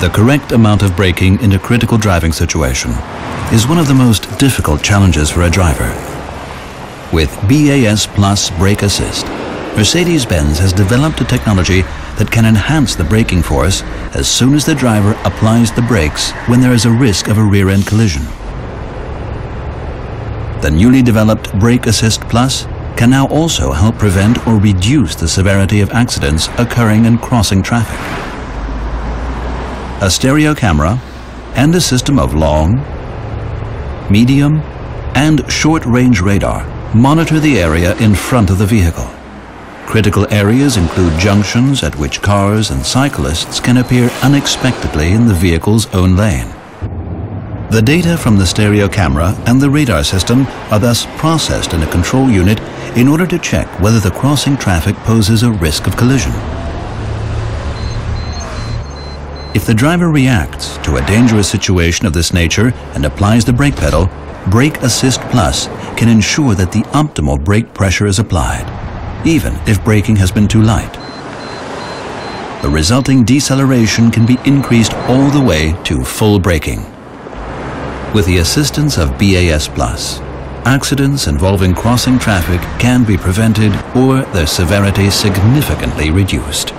The correct amount of braking in a critical driving situation is one of the most difficult challenges for a driver. With BAS Plus Brake Assist, Mercedes-Benz has developed a technology that can enhance the braking force as soon as the driver applies the brakes when there is a risk of a rear-end collision. The newly developed Brake Assist Plus can now also help prevent or reduce the severity of accidents occurring in crossing traffic. A stereo camera and a system of long, medium and short-range radar monitor the area in front of the vehicle. Critical areas include junctions at which cars and cyclists can appear unexpectedly in the vehicle's own lane. The data from the stereo camera and the radar system are thus processed in a control unit in order to check whether the crossing traffic poses a risk of collision. If the driver reacts to a dangerous situation of this nature and applies the brake pedal, Brake Assist Plus can ensure that the optimal brake pressure is applied, even if braking has been too light. The resulting deceleration can be increased all the way to full braking. With the assistance of BAS Plus, accidents involving crossing traffic can be prevented or their severity significantly reduced.